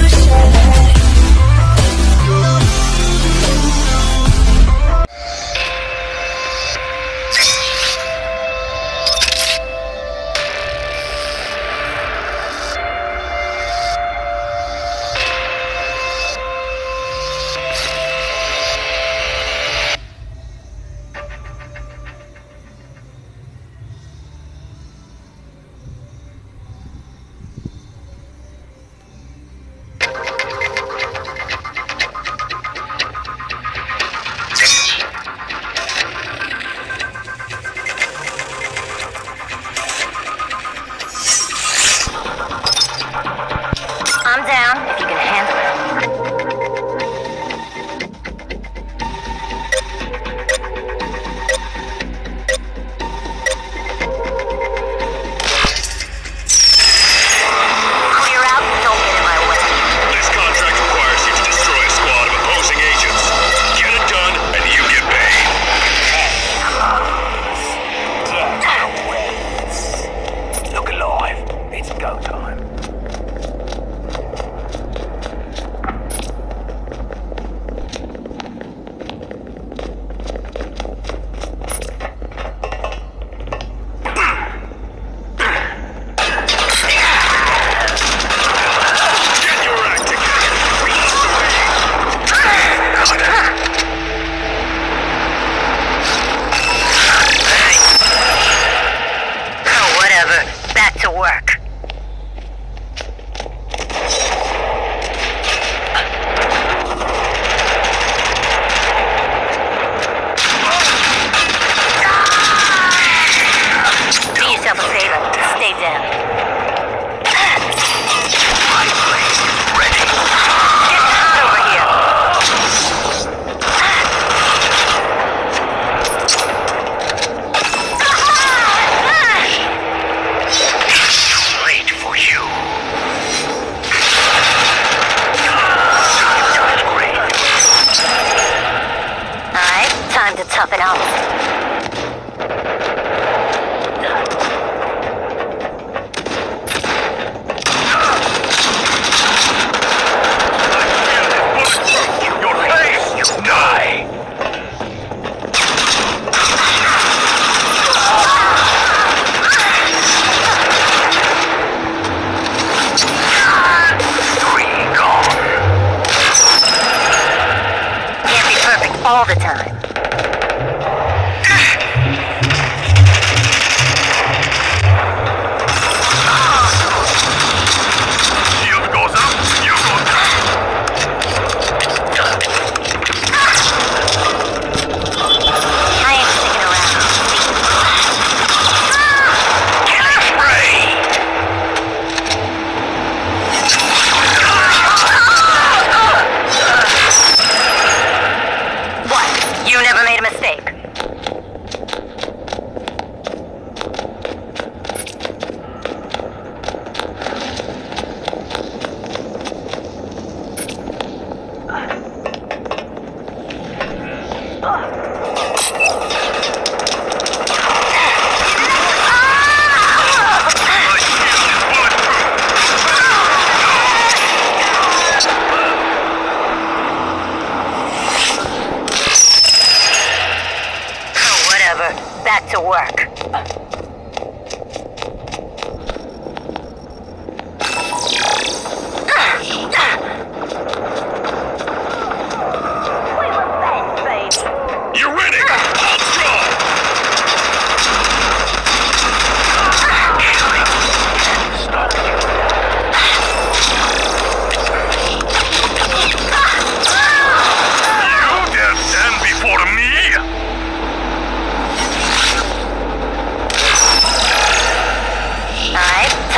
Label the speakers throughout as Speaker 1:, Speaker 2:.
Speaker 1: to shine.
Speaker 2: Time
Speaker 3: to toughen up.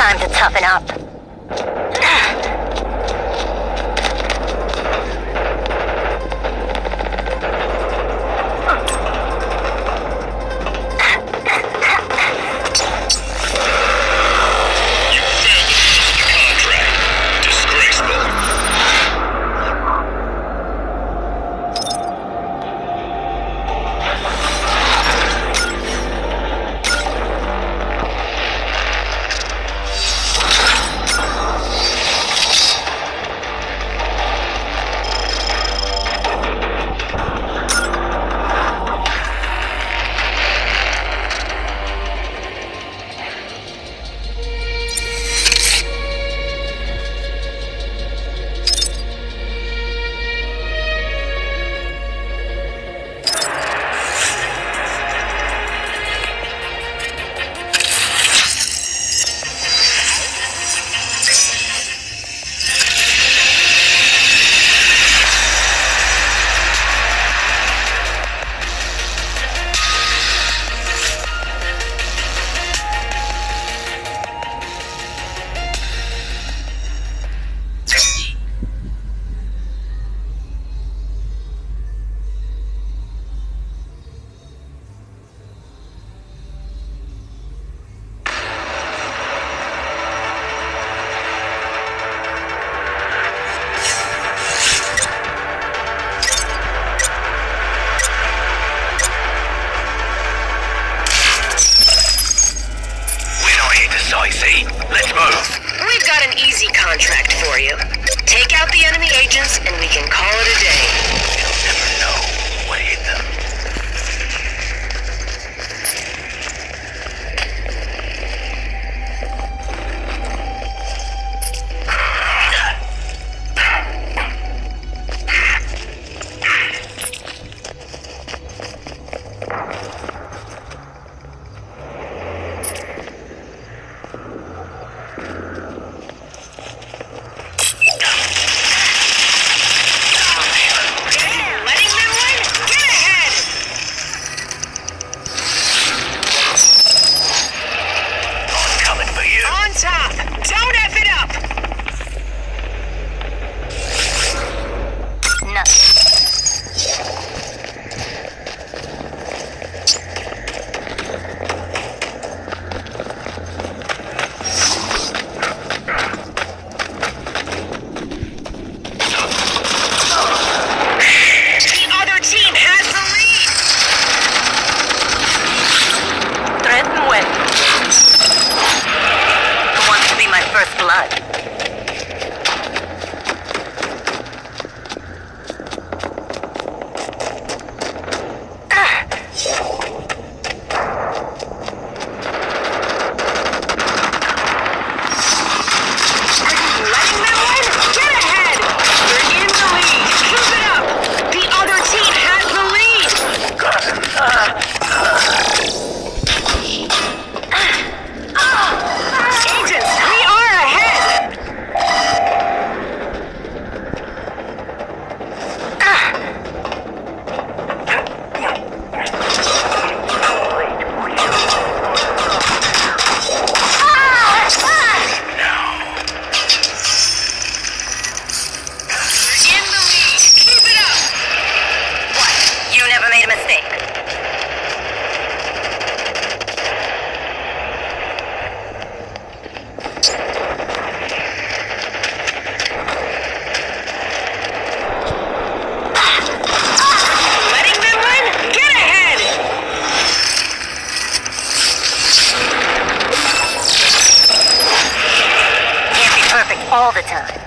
Speaker 3: Time to toughen up.
Speaker 4: the
Speaker 1: all the time.